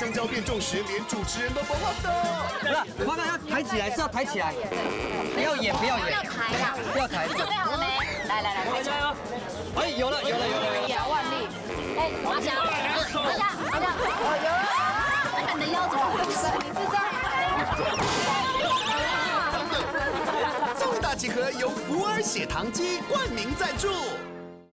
香蕉变重时，连主持人都不画的。不是，花旦要抬起来，是要抬起来，不要演，不要演，要抬呀，不要抬。准备好了没？来来来，抬起来哦！哎，有了，有了，有了，小万力，哎，阿翔，阿翔，阿翔，哦有，你的腰怎么回事？你是在？综艺大集合由福尔血糖机冠名赞助。